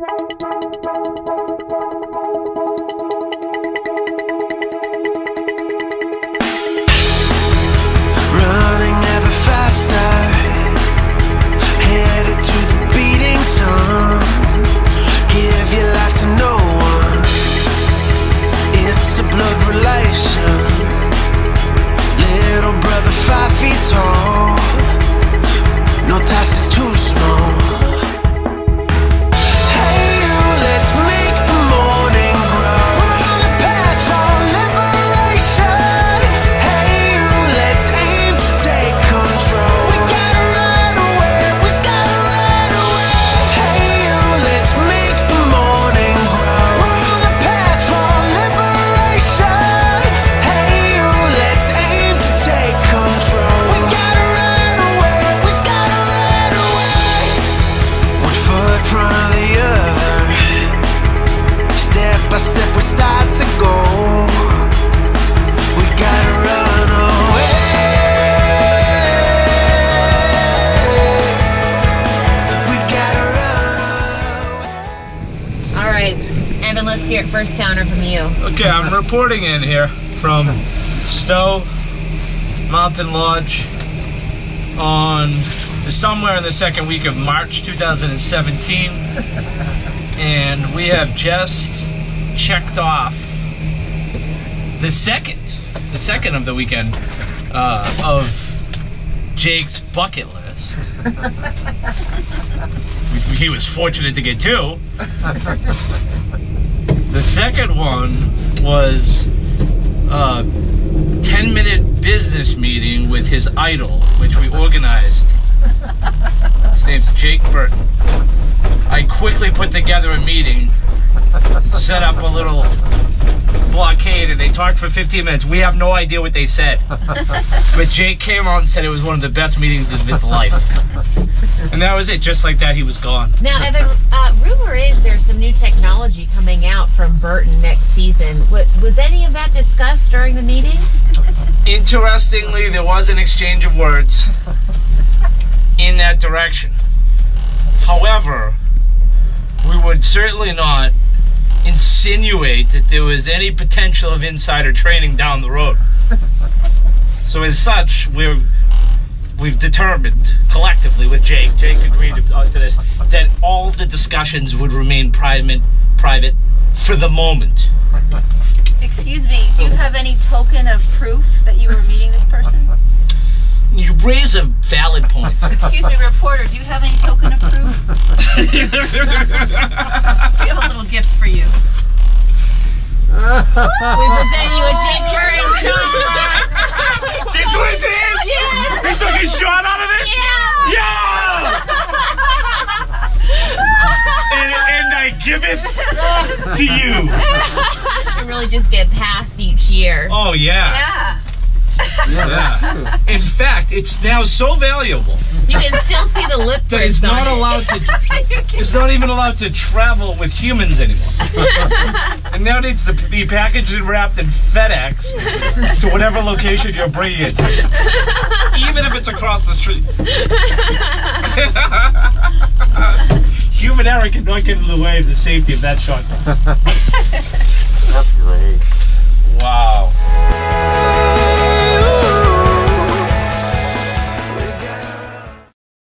Thank you. Hear first counter from you. Okay, I'm reporting in here from Stowe Mountain Lodge on somewhere in the second week of March 2017. And we have just checked off the second, the second of the weekend uh, of Jake's bucket list. he was fortunate to get two. The second one was a 10 minute business meeting with his idol, which we organized. His name's Jake Burton. I quickly put together a meeting, set up a little blockade, and they talked for 15 minutes. We have no idea what they said. But Jake came out and said it was one of the best meetings of his life. And that was it. Just like that, he was gone. Now, Evan, uh, rumor is there's some new technology coming out from Burton next season. What, was any of that discussed during the meeting? Interestingly, there was an exchange of words in that direction. However, we would certainly not insinuate that there was any potential of insider trading down the road. So, as such, we're we've determined collectively with Jake, Jake agreed to, uh, to this, that all the discussions would remain private, private for the moment. Excuse me, do you have any token of proof that you were meeting this person? You raise a valid point. Excuse me, reporter, do you have any token of proof? We have a little gift for you. We present you a Jake Burton shot. This was it! Yeah! He took a shot out of this? Yeah! and, and I give it to you. You really just get passed each year. Oh, yeah. Yeah. Yeah. In fact, it's now so valuable You can still see the lip that it's prints on not it. allowed to. It's not even allowed to travel with humans anymore. and now it needs to be packaged and wrapped and FedEx to whatever location you're bringing it to. Even if it's across the street. Human error cannot get in the way of the safety of that shot. That's great. Wow.